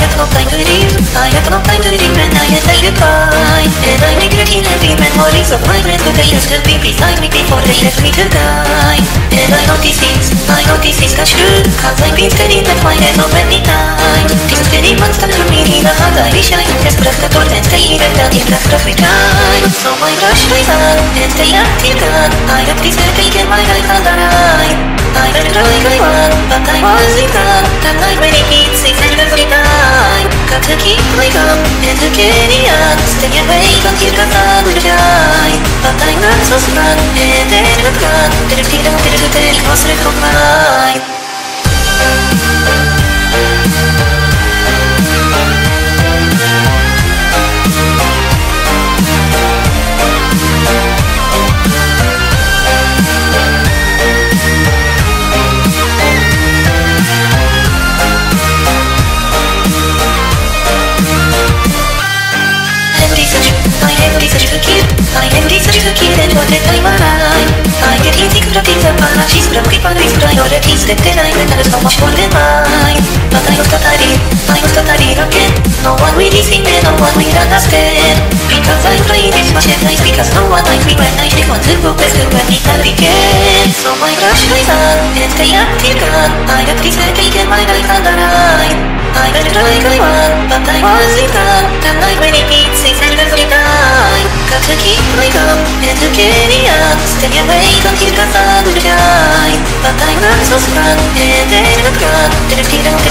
have no time to live I have no time to live when I am say goodbye And I'm regretting every memories of my friends Who they used to be beside me before they left me to die And I know this is, I know this is not true Cause I've been staring at my head so many times These many months that to me in a heart I wish I could just press the door and stay even down in the traffic time So I rush my son and stay until dawn I have this taken my life on the line I felt like I won, but I wasn't done The night when it hits, it's every time Got to keep my calm and to carry on Stay awake until the sun will shine But I'm not so strong and then I'm gone Drifting down till the day was left of a kid and what a time alive I get easy to things apart She's from people with priorities that then I matter so much more than mine But I was totally, I was totally broken No one will listen and no one will understand Because I'm trying this much and nice Because no one likes me when I just want to go back to when it all began So I rush my son and stay up till dawn I have this taken my life on the line I felt like I won, but I wasn't done The night when it beats, and to carry on Stay away from here cause I'm blind But I'm not so strong and then I'm gone Drifting down